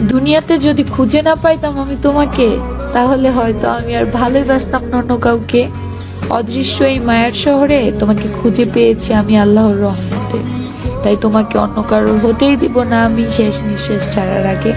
দুনিয়াতে যদি খুঁজে না পাইতাম আমি তোমাকে, তাহলে হয়তো আমি আর ভালোই বাসতাম না অন্য কাউকে। অদৃশ্য এই মায়ার শহরে তোমাকে খুঁজে পেয়েছি আমি আল্লাহর রহমতে। তাই তোমাকে অন্য কারোর হতেই দিব না আমি শেষ নিঃশ্বাস ছাড়ার আগে।